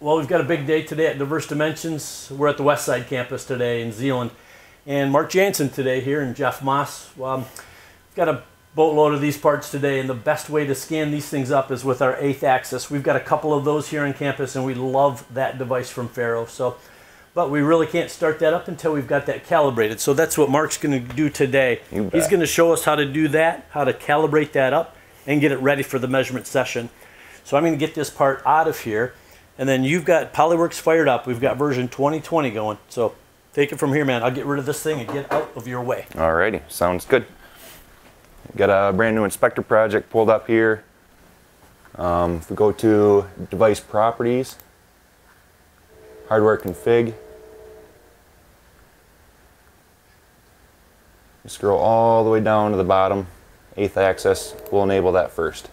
Well, we've got a big day today at Diverse Dimensions. We're at the West Side campus today in Zeeland. And Mark Jansen today here and Jeff Moss. Um, we've got a boatload of these parts today and the best way to scan these things up is with our 8th axis. We've got a couple of those here on campus and we love that device from Faro. So, but we really can't start that up until we've got that calibrated. So that's what Mark's going to do today. He's going to show us how to do that, how to calibrate that up and get it ready for the measurement session. So I'm going to get this part out of here. And then you've got PolyWorks fired up. We've got version 2020 going. So take it from here, man. I'll get rid of this thing and get out of your way. Alrighty, sounds good. Got a brand new inspector project pulled up here. Um, if we go to device properties, hardware config, scroll all the way down to the bottom, 8th axis, we'll enable that first.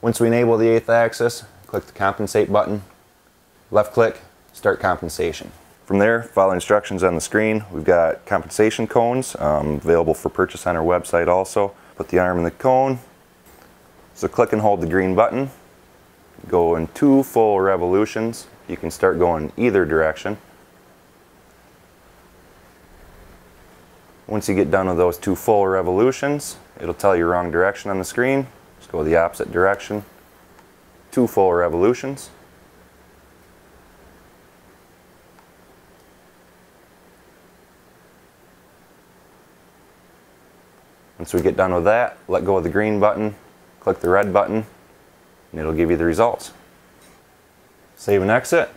Once we enable the 8th axis, click the compensate button, left click, start compensation. From there, follow instructions on the screen. We've got compensation cones um, available for purchase on our website also. Put the arm in the cone. So click and hold the green button. Go in two full revolutions. You can start going either direction. Once you get done with those two full revolutions, it'll tell you wrong direction on the screen. Just go the opposite direction. Two full revolutions. Once we get done with that, let go of the green button, click the red button, and it'll give you the results. Save and exit.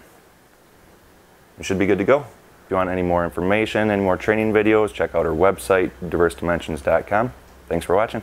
You should be good to go. If you want any more information, any more training videos, check out our website, diversedimensions.com. Thanks for watching.